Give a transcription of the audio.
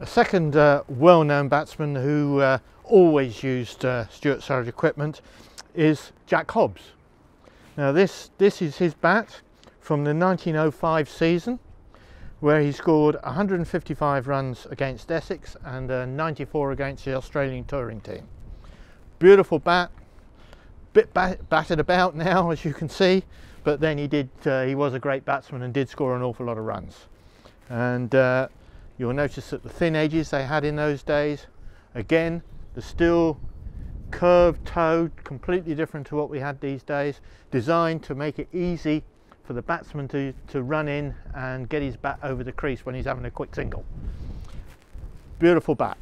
A second uh, well-known batsman who uh, always used uh, Stuart Surridge equipment is Jack Hobbs. Now this, this is his bat from the 1905 season where he scored 155 runs against Essex and uh, 94 against the Australian touring team. Beautiful bat, bit bat battered about now as you can see, but then he did, uh, he was a great batsman and did score an awful lot of runs. And uh, you'll notice that the thin edges they had in those days, again, the still curved toe, completely different to what we had these days, designed to make it easy for the batsman to, to run in and get his bat over the crease when he's having a quick single. Beautiful bat.